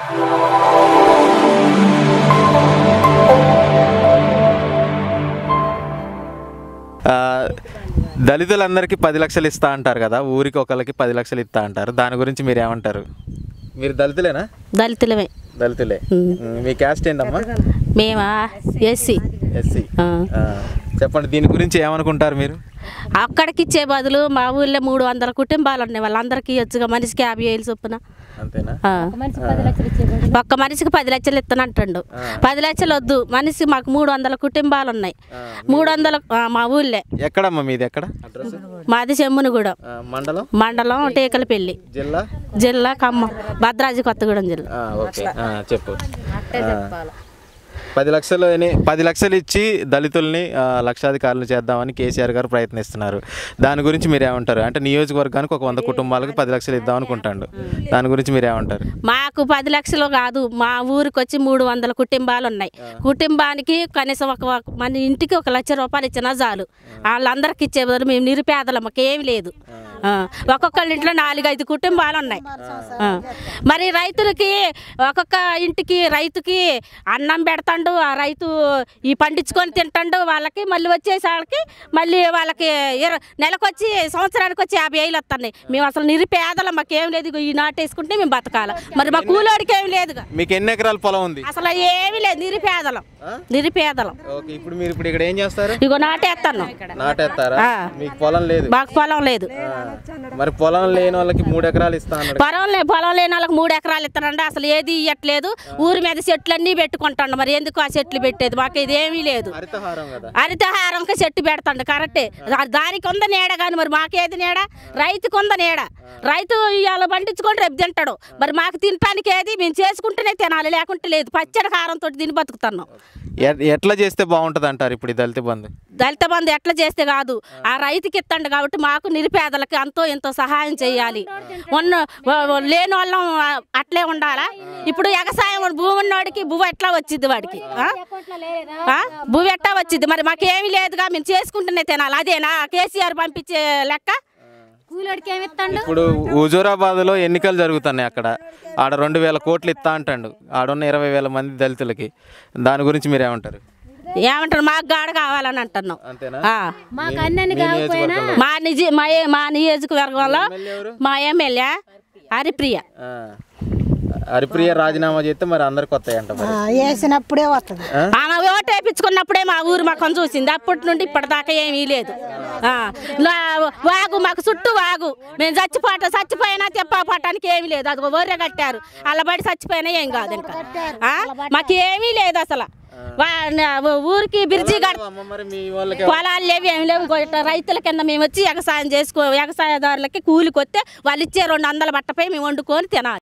దళితులందరికీ పది లక్షలు ఇస్తా అంటారు కదా ఊరికి ఒకళ్ళకి పది లక్షలు ఇస్తా అంటారు. దాని గురించి మీరు ఏమంటారు మీరు దళితులేనా? దళితులమే. దళితులే. మీ క్యాస్ట్ ఏంటమ్మా? మేమా? ఎస్సీ. ఎస్సీ. చెప్పండి దీని గురించి ఏమనుకుంటారు మీరు? అక్కడికి ఇచ్చే బదులు మా ఊళ్ళో మూడు వందల కుటుంబాలు ఉన్నాయి. వాళ్ళందరికీ ఇవ్వచ్చుగా. మనిషికి యాభై వేలు చొప్పున. ఒక్క మనిషికి పది లక్షలు ఇస్తాను అంటాడు. పది లక్షలు వద్దు. మనిషి మాకు మూడు వందల కుటుంబాలు ఉన్నాయి. మూడు వందల మా ఊళ్ళే. ఎక్కడమ్మా మీది ఎక్కడ? అడ్రస్? మాది చెమ్మునుగూడెం. మండలం? మండలం టేకలపల్లి. జిల్లా? జిల్లా ఖమ్మం. భద్రాద్రి కొత్తగూడెం జిల్లా. ఆ, ఓకే. ఆ, చెప్పు. పది లక్షలు పది లక్షలు ఇచ్చి దళితుల్ని లక్షాధికారులు చేద్దామని కేసీఆర్ గారు ప్రయత్నిస్తున్నారు. దాని గురించి మీరు ఏమంటారు? అంటే నియోజకవర్గానికి ఒక వంద కుటుంబాలకు పది లక్షలు ఇద్దాం అనుకుంటాడు. దాని గురించి మీరు ఏమంటారు? మాకు పది లక్షలు కాదు. మా ఊరికి వచ్చి మూడు వందల కుటుంబాలు ఉన్నాయి కుటుంబానికి కనీసం ఒక మన ఇంటికి ఒక లక్ష రూపాయలు ఇచ్చినా చాలు. వాళ్ళందరికి ఇచ్చే బదులు మేము నిరుపేదలు మాకు ఏమి లేదు ఒక్కొక్కళ్ళ ఇంట్లో నాలుగైదు కుటుంబాలు ఉన్నాయి. మరి రైతులకి ఒక్కొక్క ఇంటికి రైతుకి అన్నం పెడతాడు ఆ రైతు ఈ పండించుకొని తింటాడు వాళ్ళకి మళ్ళీ వచ్చేసి వాళ్ళకి మళ్ళీ వాళ్ళకి నెలకొచ్చి సంవత్సరానికి వచ్చి యాభై వేలు వస్తున్నాయి మేము అసలు నిరుపేదలం మాకేం లేదు ఇగో ఈ నాటేసుకుంటే మేము బతకాలి. మరి మా కూలోడికి ఏం లేదుగా. మీకు ఎన్ని ఎకరాల పొలం ఉంది? అసలు ఏమీ లేదు నిరుపేదలం. నిరుపేదలం. ఇప్పుడు మీరు ఇప్పుడు ఇక్కడ ఏం చేస్తారు? ఇగో నాటేస్తాను నాటేస్తారా. మీకు పొలం లేదు. మాకు పొలం లేదు. మరి పొలం లేని వాళ్ళకి మూడు ఎకరాలు ఇస్తా అన్నాడు. పొలం పొలం లేని వాళ్ళకి మూడు ఎకరాలు ఇస్తానండి అసలు ఏది ఇవ్వట్లేదు ఊరి మీద చెట్లు అన్నీ పెట్టుకుంటాడు. మరి ఎందుకు ఆ చెట్లు పెట్టేది? మాకు ఇది ఏమీ లేదు హరితహారంకి చెట్టు పెడతాండు. కరెక్టే. దానికి ఉంద నీడ కానీ మరి మాకేది నీడ? రైతుకు ఉంద నీడ. రైతు ఇవాళ పండించుకొని రేపు తింటాడు. మరి మాకు తినటానికి ఏది? మేము చేసుకుంటేనే తినాలి లేకుంటే లేదు. పచ్చడి కారంతో తిని బతుకుతున్నాం. ఎట్లా చేస్తే బాగుంటది అంటారు ఇప్పుడు దళిత బంధు? దళిత బంధు ఎట్లా చేస్తే కాదు. ఆ రైతుకి ఇస్తాడు కాబట్టి మాకు నిరుపేదలకి అంతో ఎంతో సహాయం చేయాలి. ఉన్న లేని వాళ్ళం అట్లే ఉండాలా? ఇప్పుడు ఎగసాయం భూమి ఉన్నవాడికి భూమి ఎట్లా వచ్చింది వాడికి? భూమి ఎట్లా వచ్చింది మరి మాకేమీ లేదుగా మేము చేసుకుంటూనే తినాలి. అదేనా? కేసీఆర్ పంపించే లెక్క? కూలోడికి ఏమి ఇస్తాడు? ఇప్పుడు హుజూరాబాద్లో ఎన్నికలు జరుగుతున్నాయి అక్కడ. ఆడ రెండు వేల కోట్లు ఇస్తా అంటాడు. ఆడున్న ఇరవై వేల మంది దళితులకి. దాని గురించి మీరు ఏమంటారు? ఏమంటారు మాకు గాడ కావాలని అంటున్నాం. అంతేనా? ఆ. మాకు అన్నీ కాకపోయినా మా నిజ మా ఏ- మా నియోజకవర్గంలో మా ఎమ్మెల్యే హరిప్రియ. ఆ. హరిప్రియ రాజీనామా చేస్తే మరి అందరికి వస్తాయంట మరి. వేసినప్పుడే వస్తుంది ఆమె ఓటు వేయించుకున్నప్పుడే మా ఊరు మాకు చూసింది. అప్పటి నుండి ఇప్పటిదాకా ఏమీ లేదు. వాగు మాకు చుట్టూ వాగు. మేము చచ్చిపోట చచ్చిపోయినా తెప్పపడటానికి ఏమీ లేదు. అది ఊరే కట్టారు. అల్లబడి చచ్చిపోయినా ఏం కాదు ఇంకా. మాకు ఏమీ లేదు అసలు. ఊరికి బిర్జి కడ అమ్మ మరి మీ వాళ్ళకి? పొలాలు లేవు ఏమి లేవు. రైతుల కింద మేము వచ్చి వ్యవసాయం చేసుకో వ్యవసాయదారులకి కూలికి వస్తే వాళ్ళు ఇచ్చే రెండు వందల బట్టపై మేము వండుకొని తినాలి.